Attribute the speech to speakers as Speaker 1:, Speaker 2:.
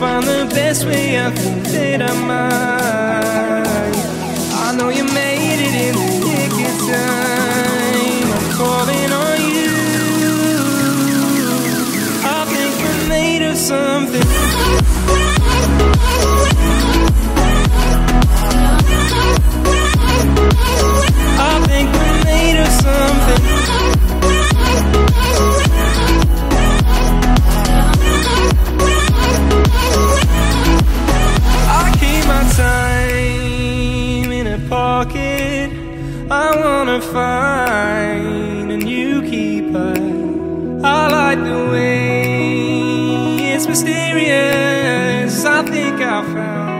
Speaker 1: find the best way. I think that I might. I know you made it in the nick of time. I'm calling on you. I think we're made of something. Pocket. I wanna find a new keeper. I like the way it's mysterious. I think I found.